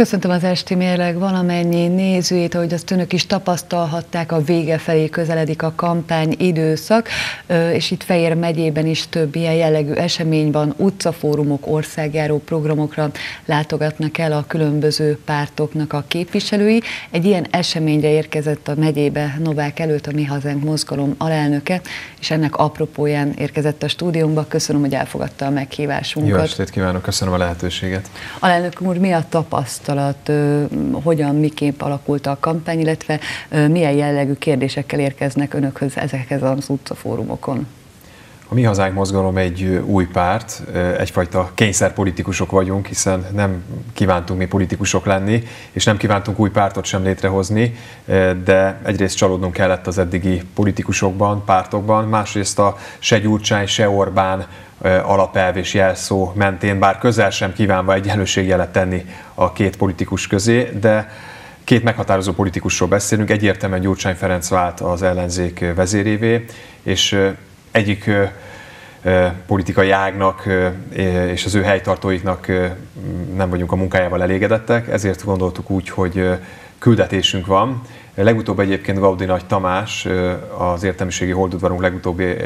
Köszöntöm az esti mérleg valamennyi nézőjét, ahogy azt önök is tapasztalhatták, a vége felé közeledik a kampány időszak, és itt Fejér megyében is több ilyen jellegű esemény van, utcafórumok, országjáró programokra látogatnak el a különböző pártoknak a képviselői. Egy ilyen eseményre érkezett a megyébe Novák előtt a Mi Hazánk mozgalom alelnöke, és ennek apropóján érkezett a stúdiónkba. Köszönöm, hogy elfogadta a meghívásunkat. Jó estét kívánok, köszönöm a lehetőséget. Alelnök úr, mi a tapasztalat? Tapasztalat, hogyan, miképp alakult a kampány, illetve milyen jellegű kérdésekkel érkeznek önökhöz ezekhez az utcafórumokon? A Mi Hazánk mozgalom egy új párt, egyfajta kényszerpolitikusok vagyunk, hiszen nem kívántunk mi politikusok lenni, és nem kívántunk új pártot sem létrehozni, de egyrészt csalódnunk kellett az eddigi politikusokban, pártokban, másrészt a se Gyurcsány, se Orbán alapelv és jelszó mentén, bár közel sem kívánva egyenlőségjelet tenni a két politikus közé, de két meghatározó politikusról beszélünk, egyértelműen Gyurcsány Ferenc vált az ellenzék vezérévé, és egyik politikai ágnak és az ő helytartóiknak nem vagyunk a munkájával elégedettek, ezért gondoltuk úgy, hogy küldetésünk van, Legutóbb egyébként Gaudi Nagy Tamás, az értelmiségi holdudvarunk legutóbbi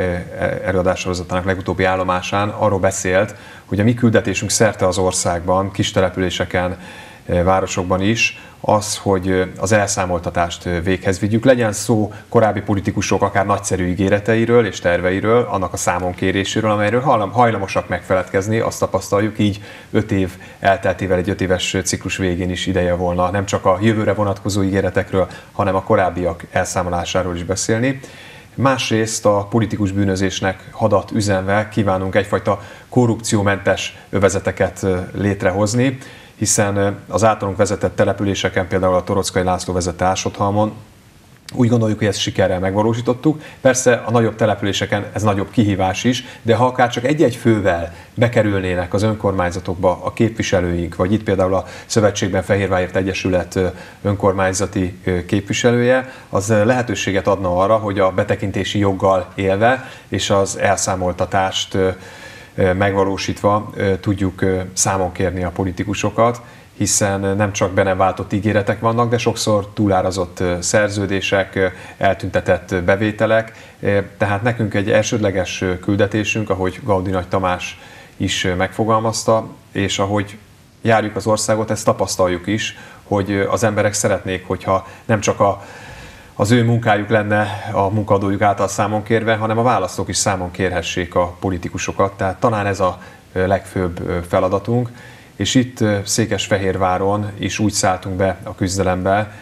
előadássorozatának legutóbbi állomásán arról beszélt, hogy a mi küldetésünk szerte az országban, kis településeken, városokban is, az, hogy az elszámoltatást véghez vigyük. Legyen szó korábbi politikusok akár nagyszerű ígéreteiről és terveiről, annak a számon kéréséről, amelyről hajlamosak megfeledkezni, azt tapasztaljuk, így öt év elteltével egy öt éves ciklus végén is ideje volna nem csak a jövőre vonatkozó ígéretekről, hanem a korábbiak elszámolásáról is beszélni. Másrészt a politikus bűnözésnek hadat üzenve kívánunk egyfajta korrupciómentes övezeteket létrehozni, hiszen az általunk vezetett településeken, például a Torockai László vezette Ásodhalmon, úgy gondoljuk, hogy ezt sikerrel megvalósítottuk. Persze a nagyobb településeken ez nagyobb kihívás is, de ha akár csak egy-egy fővel bekerülnének az önkormányzatokba a képviselőink, vagy itt például a Szövetségben Fehérváért Egyesület önkormányzati képviselője, az lehetőséget adna arra, hogy a betekintési joggal élve és az elszámoltatást megvalósítva tudjuk számon kérni a politikusokat, hiszen nem csak be nem váltott ígéretek vannak, de sokszor túlárazott szerződések, eltüntetett bevételek. Tehát nekünk egy elsődleges küldetésünk, ahogy Gaudi Nagy Tamás is megfogalmazta, és ahogy járjuk az országot, ezt tapasztaljuk is, hogy az emberek szeretnék, hogyha nem csak a az ő munkájuk lenne a munkadójuk által számon kérve, hanem a választók is számon kérhessék a politikusokat. Tehát talán ez a legfőbb feladatunk. És itt Székesfehérváron is úgy szálltunk be a küzdelembe,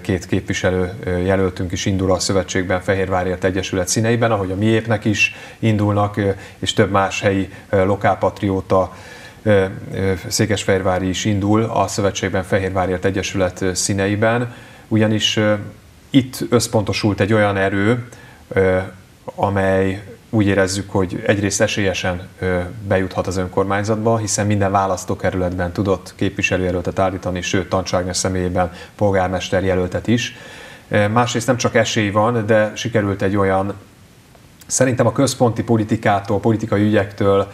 két képviselő jelöltünk is indul a Szövetségben Fehérvárért Egyesület színeiben, ahogy a miépnek is indulnak, és több más helyi lokálpatrióta Székesfehérvári is indul a Szövetségben Fehérvárért Egyesület színeiben, ugyanis itt összpontosult egy olyan erő, amely úgy érezzük, hogy egyrészt esélyesen bejuthat az önkormányzatba, hiszen minden választókerületben tudott képviselőjelöltet állítani, sőt, Tancságnes személyében polgármester jelöltet is. Másrészt nem csak esély van, de sikerült egy olyan, szerintem a központi politikától, politikai ügyektől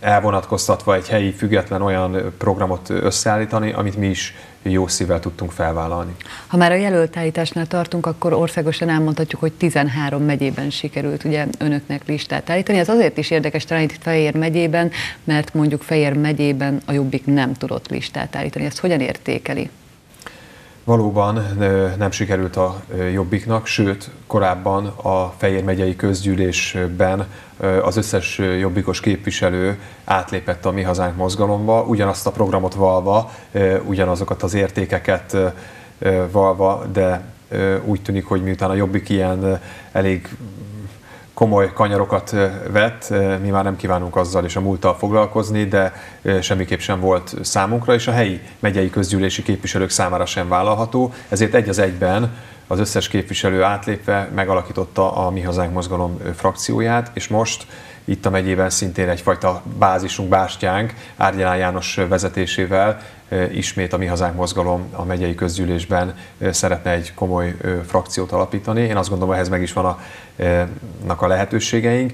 elvonatkoztatva egy helyi független olyan programot összeállítani, amit mi is jó szívvel tudtunk felvállalni. Ha már a jelöltállításnál tartunk, akkor országosan elmondhatjuk, hogy 13 megyében sikerült ugye önöknek listát állítani. Ez azért is érdekes talán itt Fejér megyében, mert mondjuk Fejér megyében a Jobbik nem tudott listát állítani. Ezt hogyan értékeli? Valóban nem sikerült a Jobbiknak, sőt, korábban a Fejér megyei közgyűlésben az összes jobbikos képviselő átlépett a Mi Hazánk mozgalomba, ugyanazt a programot valva, ugyanazokat az értékeket valva, de úgy tűnik, hogy miután a Jobbik ilyen elég komoly kanyarokat vett, mi már nem kívánunk azzal és a múlttal foglalkozni, de semmiképp sem volt számunkra, és a helyi megyei közgyűlési képviselők számára sem vállalható, ezért egy az egyben az összes képviselő átlépve megalakította a Mi Hazánk Mozgalom frakcióját, és most itt a megyében szintén egyfajta bázisunk, bástyánk Árgyalán János vezetésével ismét a Mi Hazánk Mozgalom a megyei közgyűlésben szeretne egy komoly frakciót alapítani. Én azt gondolom, ehhez meg is vannak a lehetőségeink.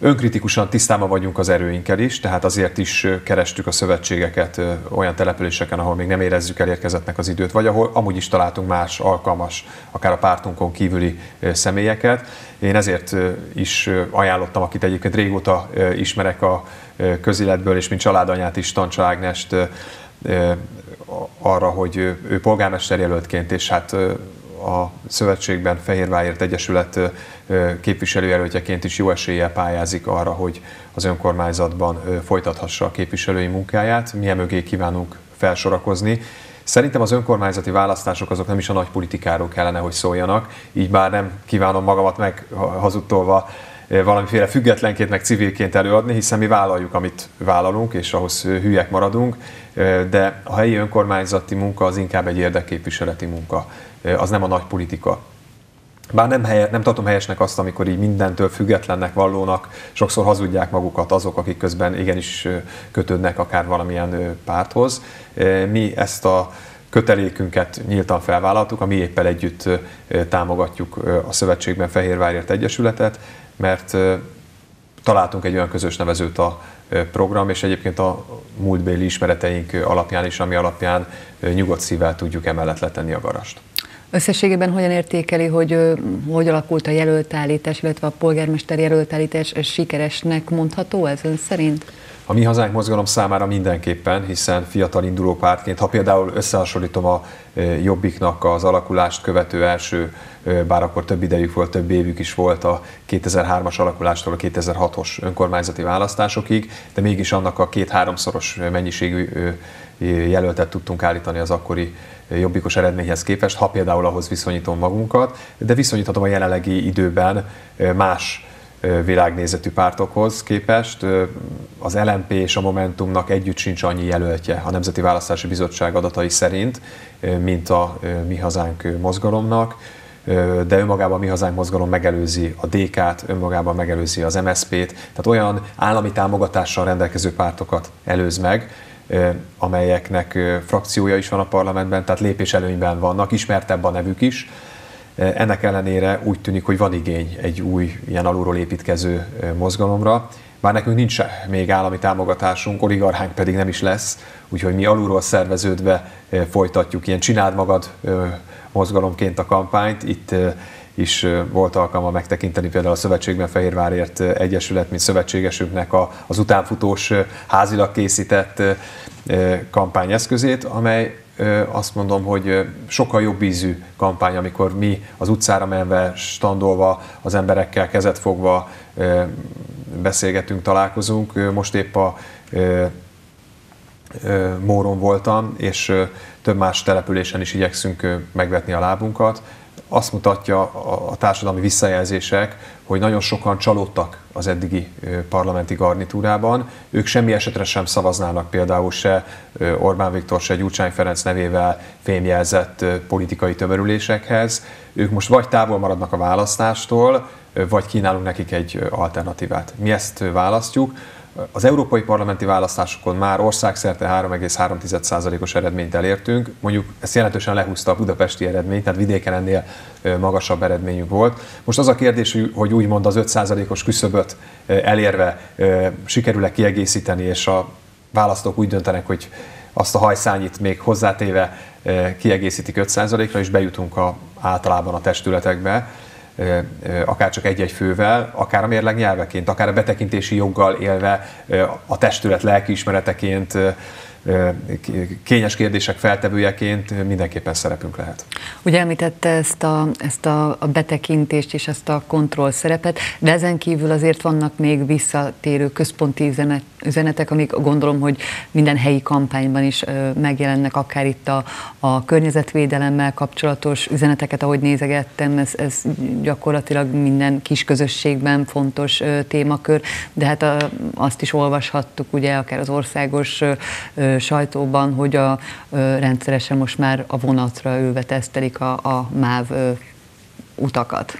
Önkritikusan tisztában vagyunk az erőinkkel is, tehát azért is kerestük a szövetségeket olyan településeken, ahol még nem érezzük elérkezettnek az időt, vagy ahol amúgy is találtunk más alkalmas, akár a pártunkon kívüli személyeket. Én ezért is ajánlottam, akit egyébként régóta ismerek a közéletből, és mint családanyát is, Tancsa Ágnest, arra, hogy ő polgármester jelöltként, és hát a szövetségben Fehérváért Egyesület képviselőjelöltjeként is jó eséllyel pályázik arra, hogy az önkormányzatban folytathassa a képviselői munkáját. Mi mögé kívánunk felsorakozni. Szerintem az önkormányzati választások azok nem is a nagy politikáról kellene, hogy szóljanak, így bár nem kívánom magamat meg hazudtolva valamiféle függetlenként, meg civilként előadni, hiszen mi vállaljuk, amit vállalunk, és ahhoz hülyek maradunk, de a helyi önkormányzati munka az inkább egy érdekképviseleti munka, az nem a nagy politika. Bár nem, helye, nem tartom helyesnek azt, amikor így mindentől függetlennek vallónak, sokszor hazudják magukat azok, akik közben igenis kötődnek akár valamilyen párthoz. Mi ezt a kötelékünket nyíltan felvállaltuk, a mi éppel együtt támogatjuk a Szövetségben Fehérvárért Egyesületet, mert találtunk egy olyan közös nevezőt a program, és egyébként a múltbéli ismereteink alapján is, ami alapján nyugodt szívvel tudjuk emellett letenni a garast. Összességében hogyan értékeli, hogy hogy alakult a jelöltállítás, illetve a polgármester jelöltállítás sikeresnek mondható ez ön szerint? A Mi Hazánk mozgalom számára mindenképpen, hiszen fiatal induló pártként, ha például összehasonlítom a Jobbiknak az alakulást követő első, bár akkor több idejük volt, több évük is volt a 2003-as alakulástól a 2006-os önkormányzati választásokig, de mégis annak a két-háromszoros mennyiségű jelöltet tudtunk állítani az akkori jobbikos eredményhez képest, ha például ahhoz viszonyítom magunkat, de viszonyíthatom a jelenlegi időben más világnézetű pártokhoz képest. Az LMP és a Momentumnak együtt sincs annyi jelöltje a Nemzeti Választási Bizottság adatai szerint, mint a Mi Hazánk mozgalomnak de önmagában Mi Hazánk mozgalom megelőzi a DK-t, önmagában megelőzi az MSZP-t, tehát olyan állami támogatással rendelkező pártokat előz meg, amelyeknek frakciója is van a parlamentben, tehát lépés előnyben vannak, ismertebb a nevük is. Ennek ellenére úgy tűnik, hogy van igény egy új ilyen alulról építkező mozgalomra. Már nekünk nincs még állami támogatásunk, oligarchánk pedig nem is lesz, úgyhogy mi alulról szerveződve folytatjuk ilyen csináld magad mozgalomként a kampányt. Itt is volt alkalma megtekinteni például a Szövetségben Fehérvárért Egyesület, mint szövetségesünknek az utánfutós házilag készített kampányeszközét, amely azt mondom, hogy sokkal jobb ízű kampány, amikor mi az utcára menve, standolva, az emberekkel kezet fogva beszélgetünk, találkozunk. Most épp a Móron voltam, és több más településen is igyekszünk megvetni a lábunkat azt mutatja a társadalmi visszajelzések, hogy nagyon sokan csalódtak az eddigi parlamenti garnitúrában. Ők semmi esetre sem szavaznának például se Orbán Viktor, se Gyurcsány Ferenc nevével fémjelzett politikai tömörülésekhez. Ők most vagy távol maradnak a választástól, vagy kínálunk nekik egy alternatívát. Mi ezt választjuk. Az európai parlamenti választásokon már országszerte 3,3%-os eredményt elértünk, mondjuk ezt jelentősen lehúzta a budapesti eredmény, tehát vidéken ennél magasabb eredményünk volt. Most az a kérdés, hogy úgymond az 5%-os küszöböt elérve sikerül-e kiegészíteni, és a választók úgy döntenek, hogy azt a hajszányit még hozzátéve kiegészítik 5%-ra, és bejutunk a, általában a testületekbe akár csak egy-egy fővel, akár a mérleg nyelveként, akár a betekintési joggal élve, a testület lelkiismereteként, kényes kérdések feltevőjeként mindenképpen szerepünk lehet. Ugye említette ezt a, ezt a, a betekintést és ezt a kontroll szerepet, de ezen kívül azért vannak még visszatérő központi üzenet, üzenetek, amik gondolom, hogy minden helyi kampányban is megjelennek, akár itt a, a környezetvédelemmel kapcsolatos üzeneteket, ahogy nézegettem, ez, ez gyakorlatilag minden kis közösségben fontos témakör, de hát a, azt is olvashattuk ugye akár az országos sajtóban, hogy a, rendszeresen most már a vonatra ülve tesztelik a, a MÁV utakat.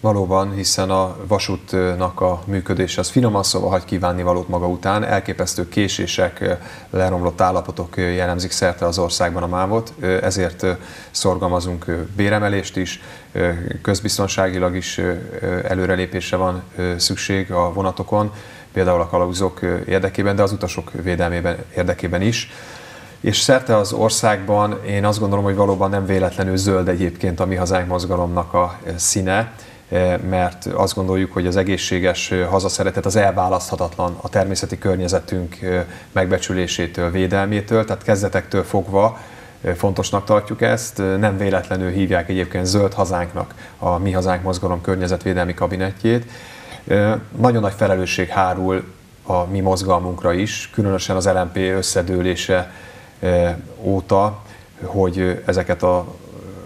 Valóban, hiszen a vasútnak a működése az finoman szóval hagy kívánni valót maga után. Elképesztő késések, leromlott állapotok jellemzik szerte az országban a mávot, ezért szorgalmazunk béremelést is, közbiztonságilag is előrelépésre van szükség a vonatokon, például a kalauzok érdekében, de az utasok védelmében érdekében is. És szerte az országban én azt gondolom, hogy valóban nem véletlenül zöld egyébként a mi hazánk mozgalomnak a színe, mert azt gondoljuk, hogy az egészséges hazaszeretet az elválaszthatatlan a természeti környezetünk megbecsülésétől, védelmétől, tehát kezdetektől fogva fontosnak tartjuk ezt. Nem véletlenül hívják egyébként zöld hazánknak a Mi Hazánk Mozgalom környezetvédelmi kabinetjét. Nagyon nagy felelősség hárul a mi mozgalmunkra is, különösen az LMP összedőlése óta, hogy ezeket a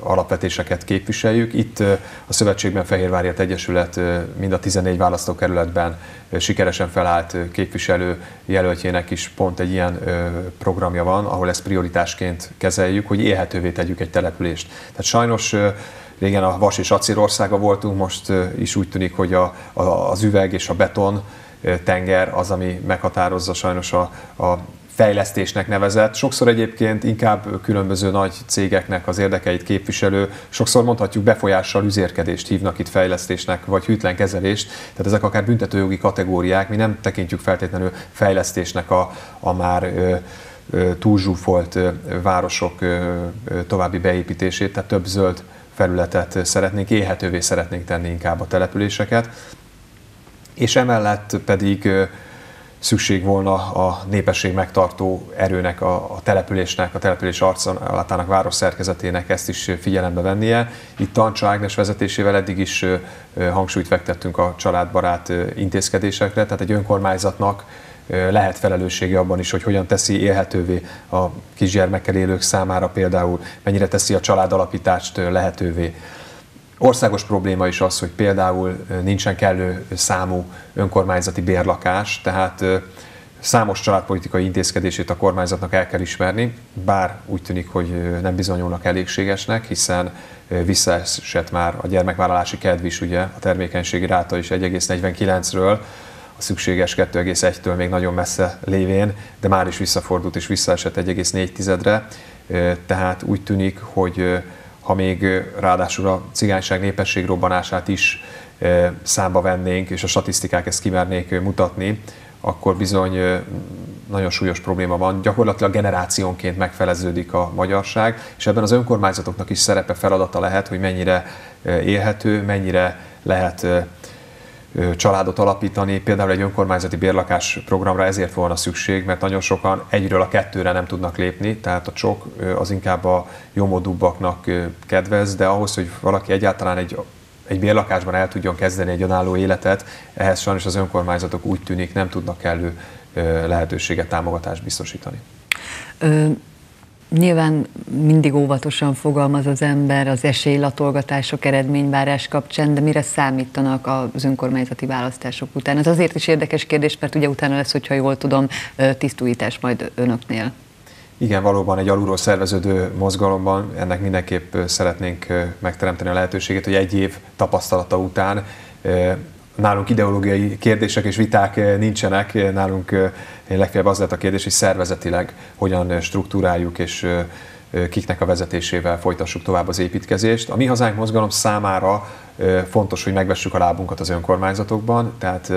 alapvetéseket képviseljük. Itt a Szövetségben Fehérvárért Egyesület mind a 14 választókerületben sikeresen felállt képviselő jelöltjének is pont egy ilyen programja van, ahol ezt prioritásként kezeljük, hogy élhetővé tegyük egy települést. Tehát sajnos régen a vas és acélországa voltunk, most is úgy tűnik, hogy a, a, az üveg és a beton tenger az, ami meghatározza sajnos a, a fejlesztésnek nevezett, sokszor egyébként inkább különböző nagy cégeknek az érdekeit képviselő, sokszor mondhatjuk befolyással üzérkedést hívnak itt fejlesztésnek, vagy hűtlen kezelést, tehát ezek akár büntetőjogi kategóriák, mi nem tekintjük feltétlenül fejlesztésnek a, a már ö, ö, túlzsúfolt ö, városok ö, ö, további beépítését, tehát több zöld felületet szeretnénk, élhetővé szeretnénk tenni inkább a településeket, és emellett pedig szükség volna a népesség megtartó erőnek, a, a településnek, a település arcolatának, város szerkezetének ezt is figyelembe vennie. Itt Tancsa Ágnes vezetésével eddig is hangsúlyt fektettünk a családbarát intézkedésekre, tehát egy önkormányzatnak lehet felelőssége abban is, hogy hogyan teszi élhetővé a kisgyermekkel élők számára például, mennyire teszi a családalapítást lehetővé. Országos probléma is az, hogy például nincsen kellő számú önkormányzati bérlakás, tehát számos családpolitikai intézkedését a kormányzatnak el kell ismerni, bár úgy tűnik, hogy nem bizonyulnak elégségesnek, hiszen visszaesett már a gyermekvállalási kedv is, ugye a termékenységi ráta is 1,49-ről, a szükséges 2,1-től még nagyon messze lévén, de már is visszafordult és visszaesett 1,4-re, tehát úgy tűnik, hogy ha még ráadásul a cigányság népesség robbanását is számba vennénk, és a statisztikák ezt kimernék mutatni, akkor bizony nagyon súlyos probléma van. Gyakorlatilag generációnként megfeleződik a magyarság, és ebben az önkormányzatoknak is szerepe, feladata lehet, hogy mennyire élhető, mennyire lehet családot alapítani. Például egy önkormányzati bérlakás programra ezért volna szükség, mert nagyon sokan egyről a kettőre nem tudnak lépni, tehát a csok az inkább a jómódúbbaknak kedvez, de ahhoz, hogy valaki egyáltalán egy egy bérlakásban el tudjon kezdeni egy önálló életet, ehhez sajnos az önkormányzatok úgy tűnik nem tudnak elő lehetőséget, támogatást biztosítani. Nyilván mindig óvatosan fogalmaz az ember az esélylatolgatások eredményvárás kapcsán, de mire számítanak az önkormányzati választások után? Ez azért is érdekes kérdés, mert ugye utána lesz, hogyha jól tudom, tisztújítás majd önöknél. Igen, valóban egy alulról szerveződő mozgalomban ennek mindenképp szeretnénk megteremteni a lehetőséget, hogy egy év tapasztalata után nálunk ideológiai kérdések és viták nincsenek, nálunk legfeljebb az lett a kérdés, hogy szervezetileg hogyan struktúráljuk és kiknek a vezetésével folytassuk tovább az építkezést. A Mi Hazánk mozgalom számára fontos, hogy megvessük a lábunkat az önkormányzatokban, tehát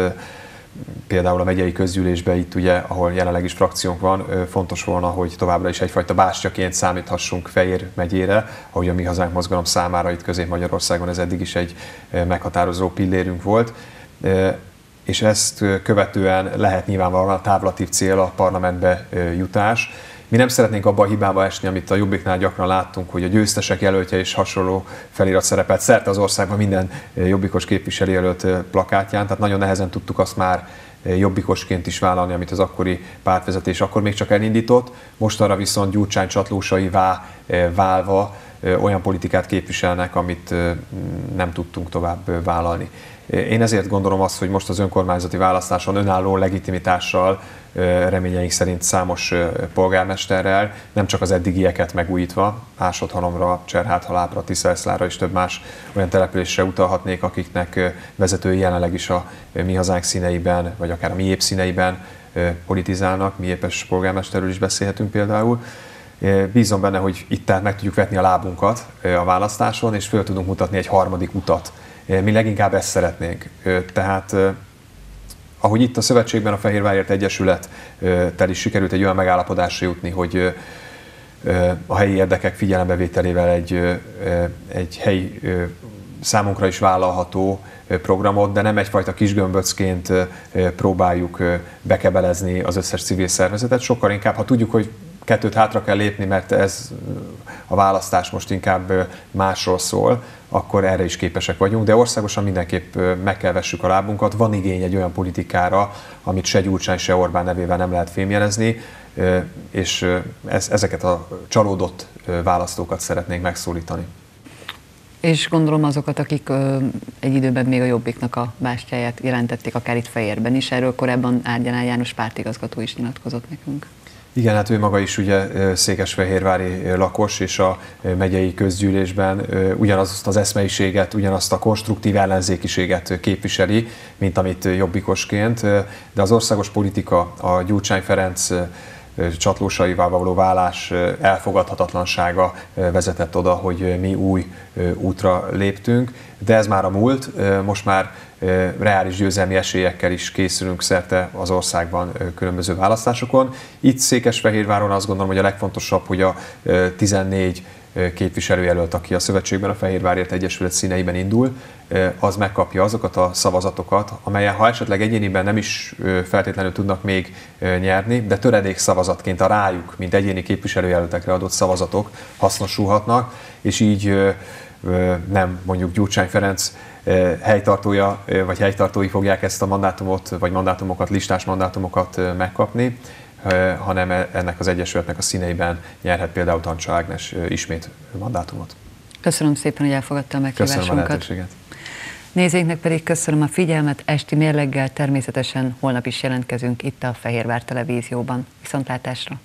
például a megyei közgyűlésben itt ugye, ahol jelenleg is frakciónk van, fontos volna, hogy továbbra is egyfajta bástyaként számíthassunk Fejér megyére, ahogy a Mi Hazánk mozgalom számára itt Közép-Magyarországon ez eddig is egy meghatározó pillérünk volt és ezt követően lehet nyilvánvalóan a távlatív cél a parlamentbe jutás. Mi nem szeretnénk abba a hibába esni, amit a Jobbiknál gyakran láttunk, hogy a győztesek jelöltje és hasonló felirat szerepelt szerte az országban minden jobbikos képviselőjelölt plakátján, tehát nagyon nehezen tudtuk azt már jobbikosként is vállalni, amit az akkori pártvezetés akkor még csak elindított. Most arra viszont Gyurcsány vá válva olyan politikát képviselnek, amit nem tudtunk tovább vállalni. Én ezért gondolom azt, hogy most az önkormányzati választáson önálló legitimitással reményeink szerint számos polgármesterrel, nem csak az eddigieket megújítva, Másodhalomra, Cserháthalápra, Tiszaeszlára és több más olyan településre utalhatnék, akiknek vezetői jelenleg is a mi hazánk színeiben, vagy akár a mi színeiben politizálnak, mi épes polgármesterről is beszélhetünk például. Bízom benne, hogy itt meg tudjuk vetni a lábunkat a választáson, és föl tudunk mutatni egy harmadik utat. Mi leginkább ezt szeretnénk. Tehát ahogy itt a szövetségben a Fehérvárért Egyesülettel is sikerült egy olyan megállapodásra jutni, hogy a helyi érdekek figyelembevételével egy, egy helyi számunkra is vállalható programot, de nem egyfajta kisgömböcként próbáljuk bekebelezni az összes civil szervezetet, sokkal inkább, ha tudjuk, hogy kettőt hátra kell lépni, mert ez a választás most inkább másról szól, akkor erre is képesek vagyunk, de országosan mindenképp meg kell vessük a lábunkat. Van igény egy olyan politikára, amit se Gyurcsány, se Orbán nevével nem lehet fémjelezni, és ezeket a csalódott választókat szeretnénk megszólítani. És gondolom azokat, akik ö, egy időben még a Jobbiknak a bástyáját jelentették, akár itt Fejérben is, erről korábban Árgyánál János pártigazgató is nyilatkozott nekünk. Igen, hát ő maga is ugye székesfehérvári lakos, és a megyei közgyűlésben ugyanazt az eszmeiséget, ugyanazt a konstruktív ellenzékiséget képviseli, mint amit jobbikosként, de az országos politika, a Gyurcsány Ferenc csatlósaival való vállás elfogadhatatlansága vezetett oda, hogy mi új útra léptünk, de ez már a múlt, most már reális győzelmi esélyekkel is készülünk szerte az országban különböző választásokon. Itt Székesfehérváron azt gondolom, hogy a legfontosabb, hogy a 14 képviselőjelölt, aki a szövetségben a Fehérvárért Egyesület színeiben indul, az megkapja azokat a szavazatokat, amelyen ha esetleg egyéniben nem is feltétlenül tudnak még nyerni, de töredék szavazatként a rájuk, mint egyéni képviselőjelöltekre adott szavazatok hasznosulhatnak, és így nem mondjuk Gyurcsány Ferenc helytartója, vagy helytartói fogják ezt a mandátumot, vagy mandátumokat, listás mandátumokat megkapni, hanem e, ennek az Egyesületnek a színeiben nyerhet például Tancsa Ágnes ismét mandátumot. Köszönöm szépen, hogy elfogadta a meghívásunkat. Köszönöm a lehetőséget. Nézőinknek pedig köszönöm a figyelmet, esti mérleggel természetesen holnap is jelentkezünk itt a Fehérvár Televízióban. Viszontlátásra!